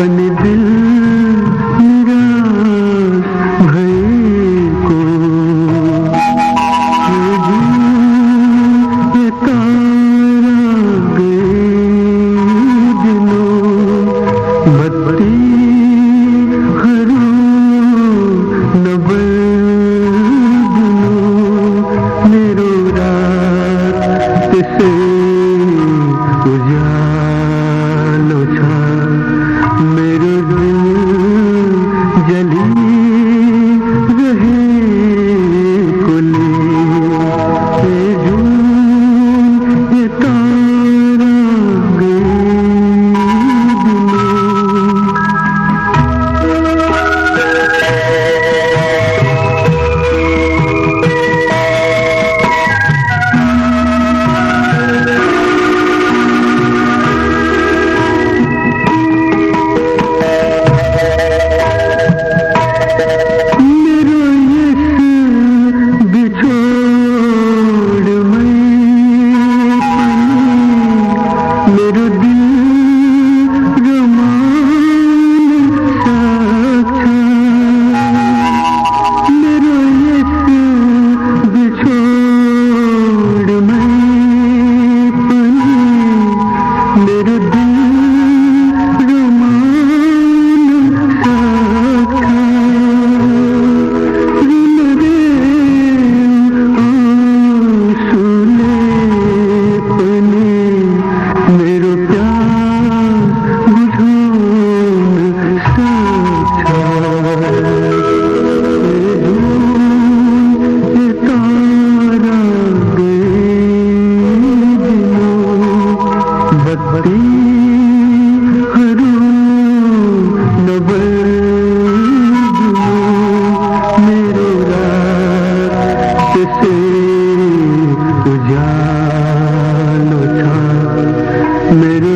धड़कन दिल मेरा भय को बत्ती हरो नबर दिनो से उजा मेरुदी मेरे